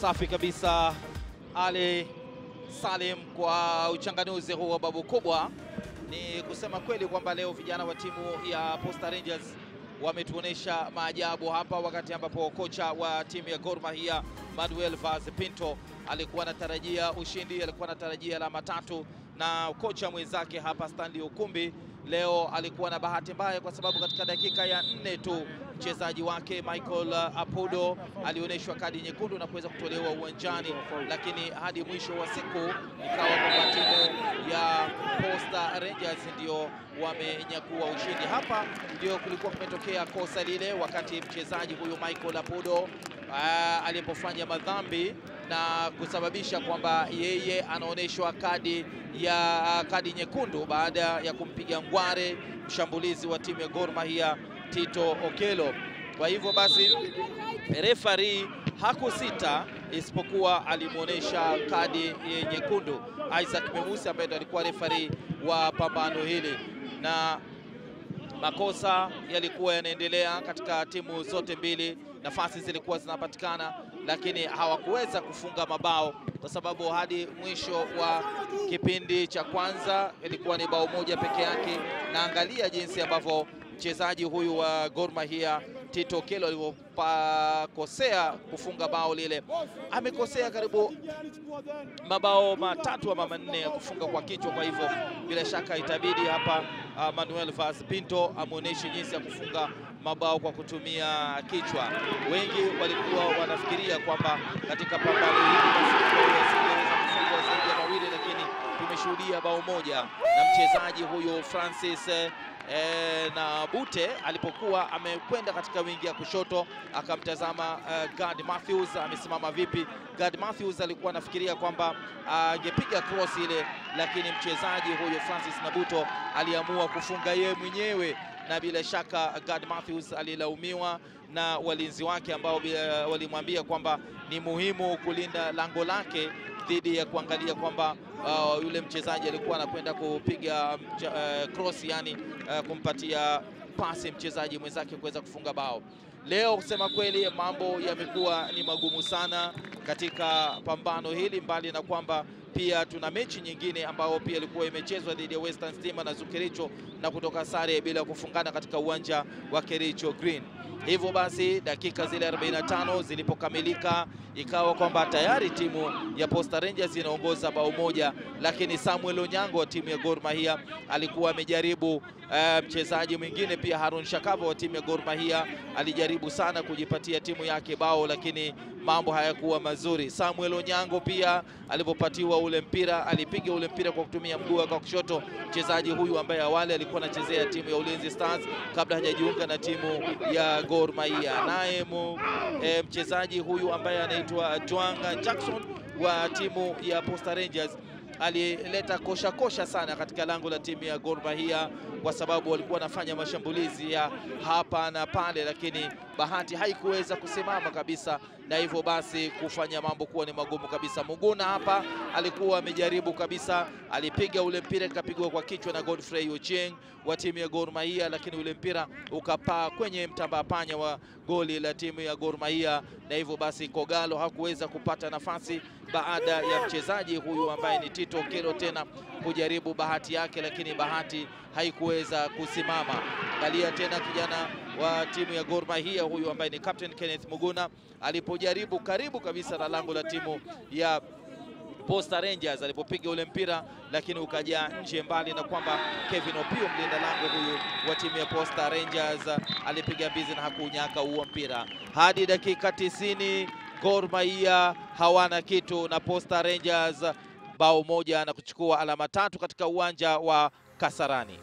Safi kabisa, Ali Salim kwa uchanganuzi huu wa babu kubwa. Ni kusema kweli kwamba leo vijana wa timu ya Posta Rangers wametuonesha maajabu hapa, wakati ambapo kocha wa timu ya Gor Mahia Manuel Vaz Pinto alikuwa anatarajia ushindi, alikuwa anatarajia alama tatu, na kocha mwenzake hapa Stanley Ukumbi leo alikuwa na bahati mbaya, kwa sababu katika dakika ya nne tu mchezaji wake Michael Apodo alionyeshwa kadi nyekundu na kuweza kutolewa uwanjani, lakini hadi mwisho wa siku ikawa kwamba timu ya Posta Rangers ndio wamenyakua ushindi. Hapa ndio kulikuwa kumetokea kosa lile, wakati mchezaji huyu Michael Apodo Uh, alipofanya madhambi na kusababisha kwamba yeye anaonyeshwa kadi ya kadi nyekundu baada ya kumpiga ngware mshambulizi wa timu ya Gor Mahia Tito Okelo. Kwa hivyo basi refari hakusita isipokuwa alimwonyesha kadi nyekundu. Isaac Memusi ambaye ndo alikuwa refari wa pambano hili, na makosa yalikuwa yanaendelea katika timu zote mbili, nafasi zilikuwa zinapatikana, lakini hawakuweza kufunga mabao kwa sababu hadi mwisho wa kipindi cha kwanza ilikuwa ni bao moja peke yake, na angalia jinsi ambavyo mchezaji huyu wa Gor Mahia Tito Kelo alivyokosea kufunga bao lile. Amekosea karibu mabao matatu ama manne ya kufunga kwa kichwa. Kwa hivyo bila shaka itabidi hapa uh, Manuel Vaz Pinto amwonyeshe jinsi ya kufunga mabao kwa kutumia kichwa. Wengi walikuwa wanafikiria kwamba katika pambano hili mawili, lakini tumeshuhudia bao moja na mchezaji huyu Francis eh, E, na Bute alipokuwa amekwenda katika wingi ya kushoto akamtazama uh, Gad Matthews amesimama vipi. Gad Matthews alikuwa anafikiria kwamba angepiga uh, cross ile, lakini mchezaji huyo Francis Nabuto aliamua kufunga yeye mwenyewe, na bila shaka Gad Matthews alilaumiwa na walinzi wake ambao walimwambia kwamba ni muhimu kulinda lango lake dhidi ya kuangalia kwamba uh, yule mchezaji alikuwa anakwenda kupiga uh, cross yani uh, kumpatia pasi mchezaji mwenzake kuweza kufunga bao. Leo kusema kweli mambo yamekuwa ni magumu sana katika pambano hili, mbali na kwamba pia tuna mechi nyingine ambayo pia ilikuwa imechezwa dhidi ya Western Stima na Zukericho na kutoka sare bila kufungana katika uwanja wa Kericho Green. Hivyo basi dakika zile 45 zilipokamilika, ikawa kwamba tayari timu ya Posta Rangers inaongoza bao moja, lakini Samuel Onyango wa timu ya Gor Mahia alikuwa amejaribu. Uh, mchezaji mwingine pia Harun Shakava wa timu ya Gor Mahia alijaribu sana kujipatia timu yake bao, lakini mambo hayakuwa mazuri. Samuel Onyango pia alipopatiwa ule mpira alipiga ule mpira kwa kutumia mguu wake wa kushoto. Mchezaji huyu ambaye awali alikuwa anachezea timu ya Ulinzi Stars kabla hajajiunga na timu ya Gor Mahia, naye e, mchezaji huyu ambaye anaitwa Jwanga Jackson wa timu ya Posta Rangers alileta kosha kosha sana katika lango la timu ya Gor Mahia kwa sababu walikuwa wanafanya mashambulizi ya hapa na pale, lakini bahati haikuweza kusimama kabisa, na hivyo basi kufanya mambo kuwa ni magumu kabisa. Muguna hapa alikuwa amejaribu kabisa, alipiga ule mpira ikapigwa kwa kichwa na Godfrey Ochieng wa timu ya Gor Mahia, lakini ule mpira ukapaa kwenye mtambaa panya wa goli la timu ya Gor Mahia, na hivyo basi Kogalo hakuweza kupata nafasi baada ya mchezaji huyu ambaye ni Tito Kelo tena kujaribu bahati yake, lakini bahati haikuweza kusimama. Angalia tena kijana wa timu ya Gor Mahia huyu ambaye ni Captain Kenneth Muguna alipojaribu karibu kabisa na lango la timu ya Posta Rangers alipopiga ule mpira lakini ukajaa nje, mbali na kwamba Kevin Opio mlinda lango huyu wa timu ya Posta Rangers alipiga mbizi na hakunyaka huo mpira. Hadi dakika tisini Gor Mahia hawana kitu na Posta Rangers bao moja na kuchukua alama tatu katika uwanja wa Kasarani.